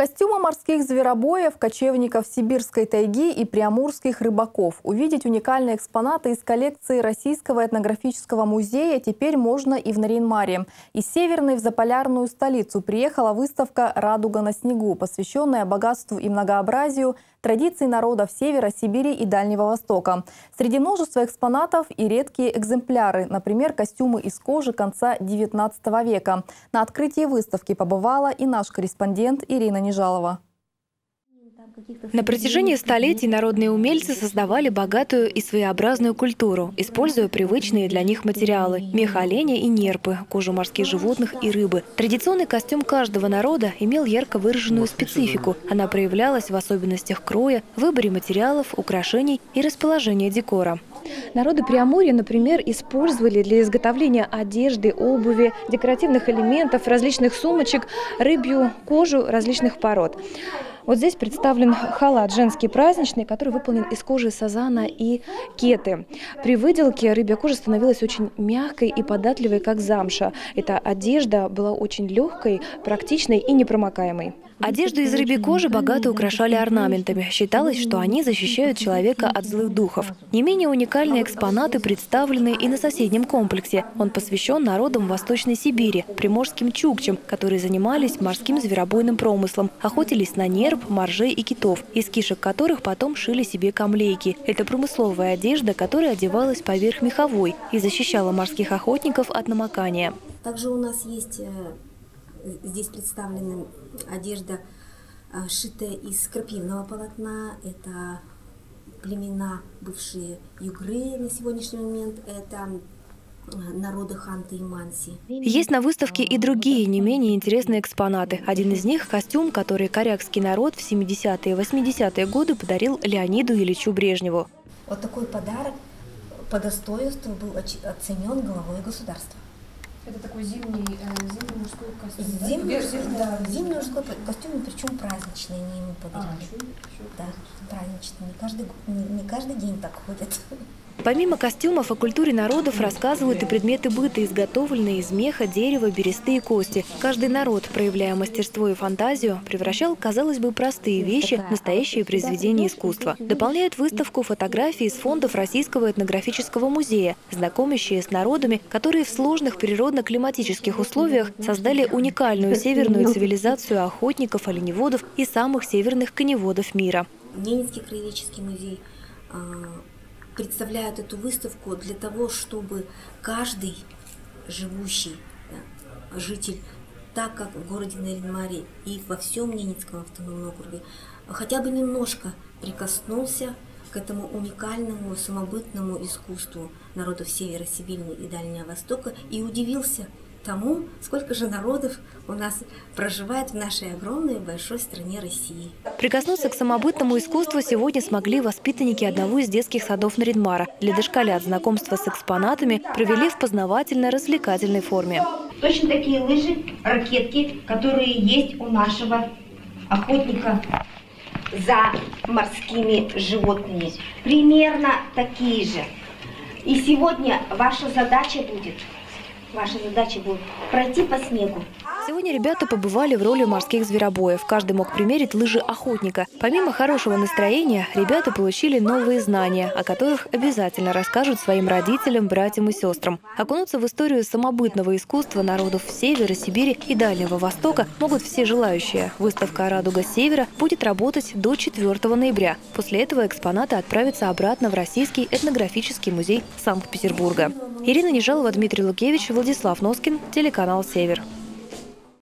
Костюмы морских зверобоев, кочевников сибирской тайги и приамурских рыбаков. Увидеть уникальные экспонаты из коллекции Российского этнографического музея теперь можно и в Наринмаре. Из Северной в заполярную столицу приехала выставка «Радуга на снегу», посвященная богатству и многообразию традиций народов Севера, Сибири и Дальнего Востока. Среди множества экспонатов и редкие экземпляры, например, костюмы из кожи конца XIX века. На открытии выставки побывала и наш корреспондент Ирина Нежалова. На протяжении столетий народные умельцы создавали богатую и своеобразную культуру, используя привычные для них материалы – мех оленя и нерпы, кожу морских животных и рыбы. Традиционный костюм каждого народа имел ярко выраженную специфику. Она проявлялась в особенностях кроя, выборе материалов, украшений и расположения декора. Народы Преамурья, например, использовали для изготовления одежды, обуви, декоративных элементов, различных сумочек, рыбью кожу различных пород. Вот здесь представлен халат женский праздничный, который выполнен из кожи сазана и кеты. При выделке рыбья кожа становилась очень мягкой и податливой, как замша. Эта одежда была очень легкой, практичной и непромокаемой. Одежду из рыбьей кожи богато украшали орнаментами. Считалось, что они защищают человека от злых духов. Не менее уникальные экспонаты представлены и на соседнем комплексе. Он посвящен народам Восточной Сибири, приморским чукчам, которые занимались морским зверобойным промыслом, охотились на нерв, моржей и китов, из кишек которых потом шили себе камлейки. Это промысловая одежда, которая одевалась поверх меховой и защищала морских охотников от намокания. Также у нас есть э, Здесь представлена одежда, а, шитая из крапивного полотна. Это племена, бывшие югры на сегодняшний момент. Это а, народы Ханты и Манси. Есть на выставке и другие не менее интересные экспонаты. Один из них – костюм, который корякский народ в 70-е и 80-е годы подарил Леониду Ильичу Брежневу. Вот такой подарок по достоинству был оценен главой государства. Это такой зимний, э, зимний мужской костюм, зимний, да? да, зимний мужской костюм, причем праздничный, не ему подарили. А, еще, еще да, праздничный. Не каждый, не, не каждый день так ходят. Помимо костюмов о культуре народов рассказывают и предметы быта, изготовленные из меха, дерева, бересты и кости. Каждый народ, проявляя мастерство и фантазию, превращал, казалось бы, простые вещи в настоящие произведения искусства. Дополняют выставку фотографии из фондов Российского этнографического музея, знакомящие с народами, которые в сложных природно-климатических условиях создали уникальную северную цивилизацию охотников, оленеводов и самых северных коневодов мира. Ненецкий краеведческий музей а, представляют эту выставку для того, чтобы каждый живущий да, житель, так как в городе Наринмаре и во всем Ненецком автономном округе, хотя бы немножко прикоснулся к этому уникальному самобытному искусству народов Севера, Сибири и Дальнего Востока и удивился – тому, сколько же народов у нас проживает в нашей огромной большой стране России. Прикоснуться к самобытному искусству сегодня смогли воспитанники одного из детских садов Наринмара. Для дошколят знакомство с экспонатами провели в познавательно-развлекательной форме. Точно такие лыжи, ракетки, которые есть у нашего охотника за морскими животными. Примерно такие же. И сегодня ваша задача будет Ваша задача будет пройти по снегу. Сегодня ребята побывали в роли морских зверобоев. Каждый мог примерить лыжи охотника. Помимо хорошего настроения, ребята получили новые знания, о которых обязательно расскажут своим родителям, братьям и сестрам. Окунуться в историю самобытного искусства народов Севера, Сибири и Дальнего Востока могут все желающие. Выставка «Радуга Севера» будет работать до 4 ноября. После этого экспонаты отправятся обратно в Российский этнографический музей Санкт-Петербурга. Ирина Нежалова, Дмитрий Лукевич, Владислав Носкин, телеканал «Север».